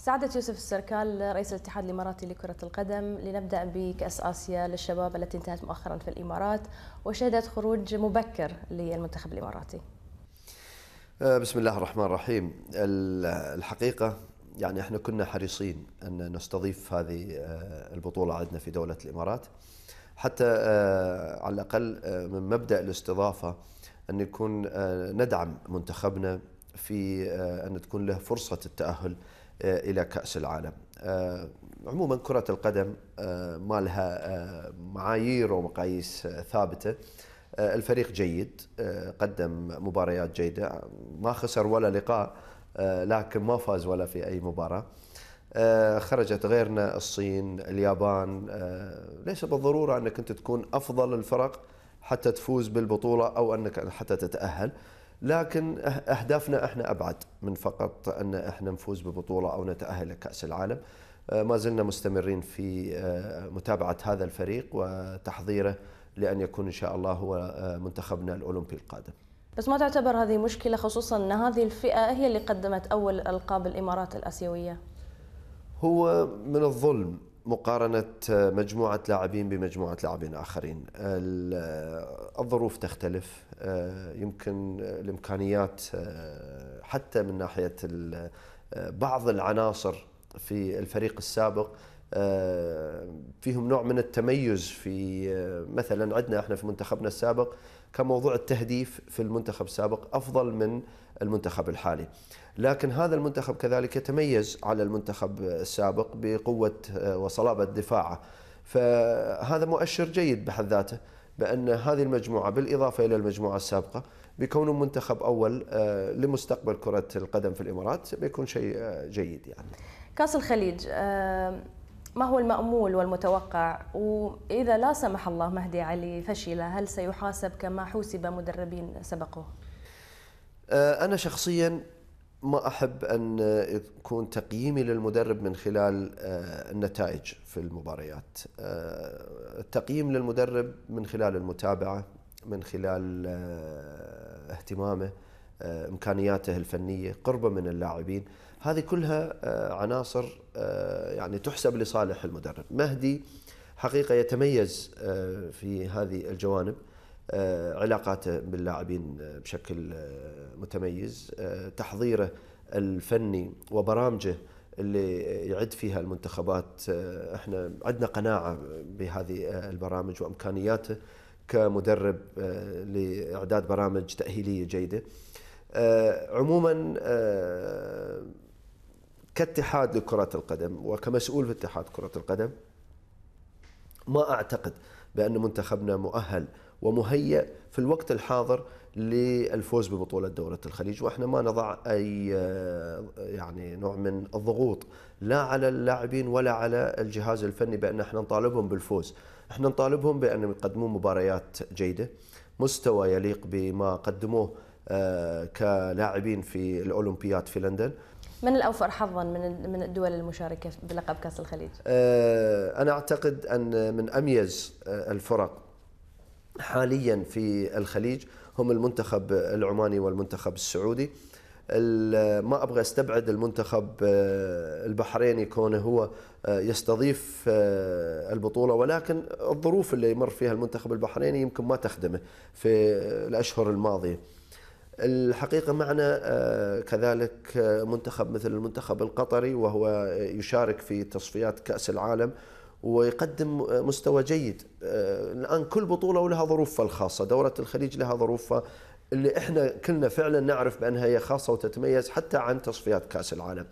سعادة يوسف السركال رئيس الاتحاد الإماراتي لكرة القدم لنبدأ بكأس آسيا للشباب التي انتهت مؤخرا في الإمارات وشهدت خروج مبكر للمنتخب الإماراتي. آه، بسم الله الرحمن الرحيم. الحقيقة يعني إحنا كنا حريصين أن نستضيف هذه آه، البطولة عندنا في دولة الإمارات. حتى آه، على الأقل من مبدأ الاستضافة أن يكون ندعم منتخبنا في أن تكون له فرصة التأهل إلى كأس العالم. آه، عموما كرة القدم آه، ما لها معايير ومقاييس ثابتة. الفريق جيد قدم مباريات جيدة ما خسر ولا لقاء لكن ما فاز ولا في أي مباراة. خرجت غيرنا الصين، اليابان، ليس بالضرورة أنك أنت تكون أفضل الفرق حتى تفوز بالبطولة أو أنك حتى تتأهل. لكن أهدافنا إحنا أبعد من فقط أن إحنا نفوز ببطولة أو نتأهل لكأس العالم آه، ما زلنا مستمرين في آه، متابعة هذا الفريق وتحضيره لأن يكون إن شاء الله هو منتخبنا الأولمبي القادم. بس ما تعتبر هذه مشكلة خصوصا أن هذه الفئة هي اللي قدمت أول ألقاب الإمارات الأسيوية؟ هو من الظلم مقارنة مجموعة لاعبين بمجموعة لاعبين آخرين. الظروف تختلف. آه، يمكن الإمكانيات آه، حتى من ناحية بعض العناصر في الفريق السابق آه، فيهم نوع من التميز في مثلا عندنا إحنا في منتخبنا السابق كان موضوع التهديف في المنتخب السابق أفضل من المنتخب الحالي. لكن هذا المنتخب كذلك يتميز على المنتخب السابق بقوة آه، وصلابة دفاعه. فهذا مؤشر جيد بحد ذاته بأن هذه المجموعة بالإضافة إلى المجموعة السابقة بيكونوا منتخب آه، لمستقبل كرة القدم في الإمارات بيكون شيء آه، جيد يعني. كاس الخليج ما هو المأمول والمتوقع وإذا لا سمح الله مهدي علي فشل هل سيحاسب كما حوسب مدربين سبقه؟ أنا شخصيا ما أحب أن يكون تقييمي للمدرب من خلال آه، النتائج في المباريات. آه، التقييم للمدرب من خلال المتابعة، من خلال آه، اهتمامه، إمكانياته الفنية، قربه من اللاعبين، هذه كلها عناصر يعني تحسب لصالح المدرب. مهدي حقيقة يتميز في هذه الجوانب. آه، علاقاته باللاعبين بشكل آه، متميز آه، تحضيره الفني وبرامجه اللي يعد فيها المنتخبات إحنا عندنا قناعة بهذه البرامج وامكانياته كمدرب لإعداد برامج تأهيلية جيدة. عموما كاتحاد لكرة القدم وكمسؤول في اتحاد كرة القدم ما أعتقد بأن منتخبنا مؤهل ومهيئ في الوقت الحاضر للفوز ببطولة دورة الخليج وإحنا ما نضع أي آه، يعني نوع من الضغوط لا على اللاعبين ولا على الجهاز الفني بأن إحنا نطالبهم بالفوز، إحنا نطالبهم بأن يقدمون مباريات جيدة مستوى يليق بما قدموه آه، كلاعبين في الأولمبياد في لندن. من الأوفر حظا من من الدول المشاركة بلقب كأس الخليج؟ آه، أنا أعتقد أن من أميز الفرق حاليا في الخليج هم المنتخب العماني والمنتخب السعودي ما أبغى أستبعد المنتخب آه، البحريني كونه هو يستضيف البطولة ولكن الظروف اللي يمر فيها المنتخب البحريني يمكن ما تخدمه في الأشهر الماضية. الحقيقة معنا كذلك منتخب مثل المنتخب القطري وهو يشارك في تصفيات كأس العالم ويقدم مستوى جيد. آه، الآن كل بطولة ولها ظروفها الخاصة دورة الخليج لها ظروفها اللي إحنا كلنا فعلا نعرف بأنها هي خاصة وتتميز حتى عن تصفيات كأس العالم.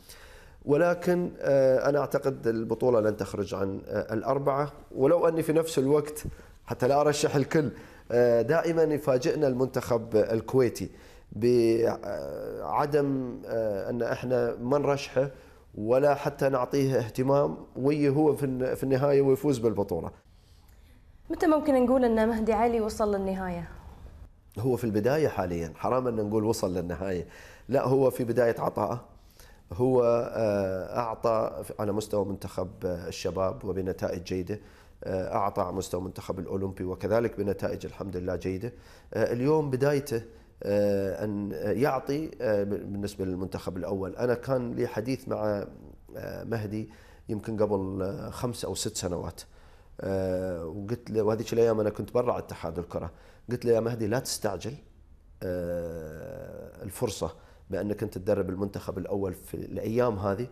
ولكن آه، أنا أعتقد البطولة لن تخرج عن آه، الأربعة. ولو أني في نفس الوقت حتى لا أرشح الكل دائما يفاجئنا المنتخب الكويتي. بعدم أن إحنا ما نرشحه ولا حتى نعطيه اهتمام وي هو في النهاية ويفوز بالبطولة. متى ممكن نقول إن مهدي علي وصل للنهاية؟ هو في البداية حاليا حرام أن نقول وصل للنهاية، لا هو في بداية عطائه هو آه، أعطى على مستوى منتخب الشباب وبنتائج جيدة آه، أعطى على مستوى منتخب الأولمبي وكذلك بنتائج الحمد لله جيدة آه، اليوم بدايته آه، أن يعطي آه، بالنسبة للمنتخب الأول. أنا كان لي حديث مع مهدي يمكن قبل خمس أو ست سنوات. وقلت له وهذيك الأيام أنا كنت برا اتحاد الكرة. قلت له يا مهدي لا تستعجل الفرصة بأنك أنت تدرب المنتخب الأول في الأيام هذه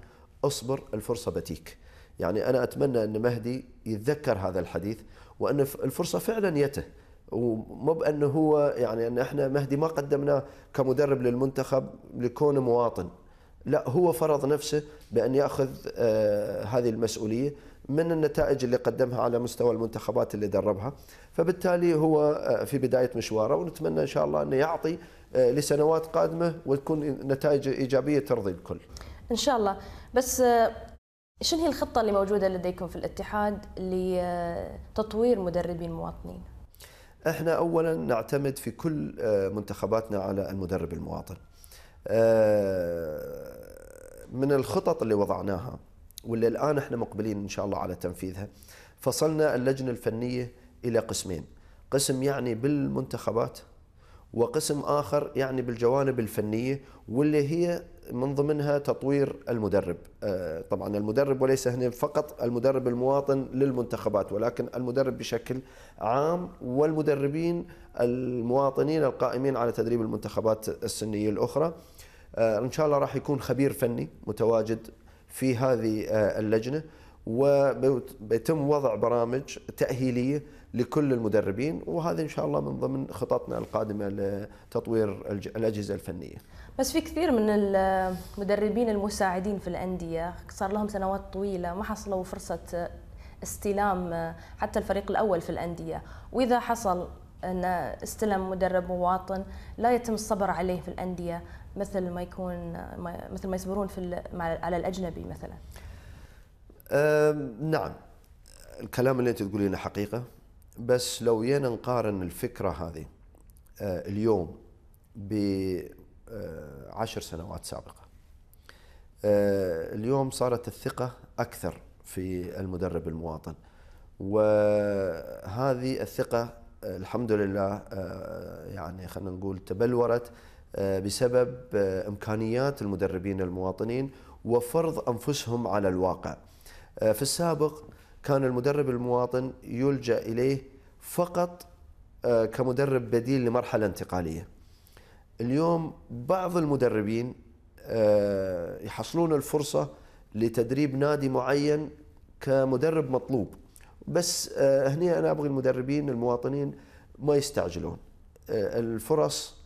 اصبر الفرصة بتيك. يعني أنا أتمنى أن مهدي يتذكر هذا الحديث وأن الفرصة فعلا يته. ومو بأنه هو يعني أن إحنا مهدي ما قدمناه كمدرب للمنتخب لكونه مواطن لا هو فرض نفسه بأن يأخذ آه هذه المسؤولية من النتائج اللي قدمها على مستوى المنتخبات اللي دربها فبالتالي هو آه في بداية مشواره ونتمنى إن شاء الله أنه يعطي آه لسنوات قادمة وتكون نتائج إيجابية ترضي الكل. إن شاء الله بس شنو هي الخطة اللي موجودة لديكم في الاتحاد لتطوير مدربين المواطنين؟ إحنا اولا نعتمد في كل منتخباتنا على المدرب المواطن. من الخطط اللي وضعناها واللي الآن إحنا مقبلين إن شاء الله على تنفيذها فصلنا اللجنة الفنية إلى قسمين، قسم يعني بالمنتخبات وقسم آخر يعني بالجوانب الفنية واللي هي من ضمنها تطوير المدرب طبعا المدرب وليس هنا فقط المدرب المواطن للمنتخبات ولكن المدرب بشكل عام والمدربين المواطنين القائمين على تدريب المنتخبات السنية الأخرى إن شاء الله راح يكون خبير فني متواجد في هذه اللجنة وبيتم وضع برامج تأهيلية لكل المدربين وهذا إن شاء الله من ضمن خططنا القادمة لتطوير الأجهزة الفنية. بس في كثير من المدربين المساعدين في الأندية صار لهم سنوات طويلة ما حصلوا فرصة استلام حتى الفريق الأول في الأندية، وإذا حصل أن استلم مدرب مواطن لا يتم الصبر عليه في الأندية مثل ما يكون مثل ما يصبرون في على الأجنبي مثلا. نعم الكلام اللي أنت تقولينه حقيقة بس لو جينا نقارن الفكرة هذه اليوم بعشر سنوات سابقة اليوم صارت الثقة أكثر في المدرب المواطن وهذه الثقة الحمد لله يعني خلينا نقول تبلورت بسبب إمكانيات المدربين المواطنين وفرض أنفسهم على الواقع. في السابق كان المدرب المواطن يلجأ إليه فقط كمدرب بديل لمرحلة انتقالية. اليوم بعض المدربين يحصلون الفرصة لتدريب نادي معين كمدرب مطلوب. بس هنا أنا أبغي المدربين المواطنين ما يستعجلون. الفرص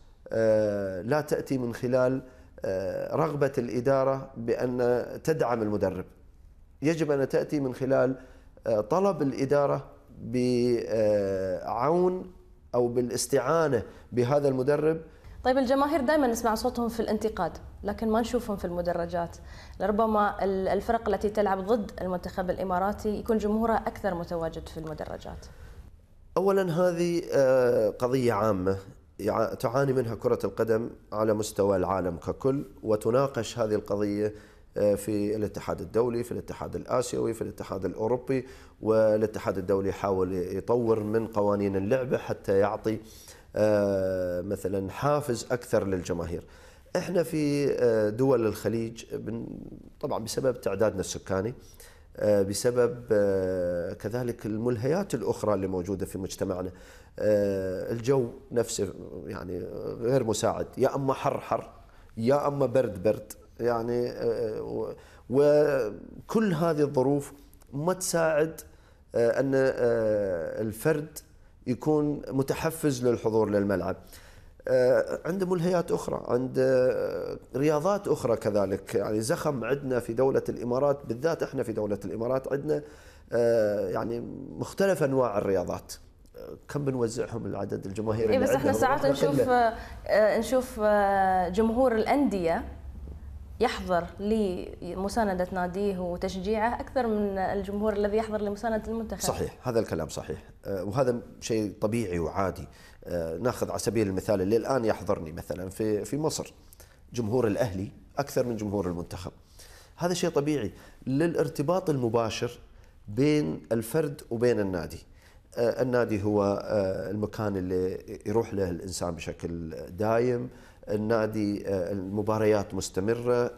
لا تأتي من خلال رغبة الإدارة بأن تدعم المدرب. يجب أن تأتي من خلال طلب الإدارة بعون أو بالاستعانة بهذا المدرب طيب الجماهير دائما نسمع صوتهم في الانتقاد لكن ما نشوفهم في المدرجات. لربما الفرق التي تلعب ضد المنتخب الإماراتي يكون جمهورها أكثر متواجد في المدرجات. اولا هذه قضية عامة تعاني منها كرة القدم على مستوى العالم ككل وتناقش هذه القضية في الاتحاد الدولي في الاتحاد الآسيوي في الاتحاد الأوروبي والاتحاد الدولي يحاول يطور من قوانين اللعبة حتى يعطي مثلا حافز أكثر للجماهير. إحنا في دول الخليج طبعا بسبب تعدادنا السكاني بسبب كذلك الملهيات الأخرى اللي موجودة في مجتمعنا. الجو نفسه يعني غير مساعد. يا أما حر حر يا أما برد برد. يعني وكل هذه الظروف ما تساعد أن الفرد يكون متحفز للحضور للملعب. عنده ملهيات أخرى عند رياضات أخرى كذلك. يعني زخم عندنا في دولة الإمارات بالذات إحنا في دولة الإمارات عندنا يعني مختلف أنواع الرياضات. كم بنوزعهم العدد الجماهيري إيه بس إحنا ساعات نشوف نشوف جمهور الأندية يحضر لمساندة ناديه وتشجيعه أكثر من الجمهور الذي يحضر لمساندة المنتخب. صحيح هذا الكلام صحيح. وهذا شيء طبيعي وعادي. ناخذ على سبيل المثال اللي الآن يحضرني مثلا في في مصر جمهور الأهلي أكثر من جمهور المنتخب. هذا شيء طبيعي للارتباط المباشر بين الفرد وبين النادي. النادي هو المكان اللي يروح له الإنسان بشكل دايم. النادي المباريات مستمرة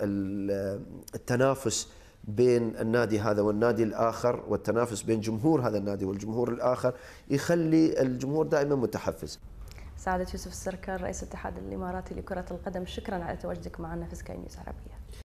التنافس بين النادي هذا والنادي الآخر والتنافس بين جمهور هذا النادي والجمهور الآخر يخلي الجمهور دائما متحفز. سعادة يوسف السركر رئيس الاتحاد الإماراتي لكرة القدم شكرا على تواجدك معنا في سكاي نيوز عربية.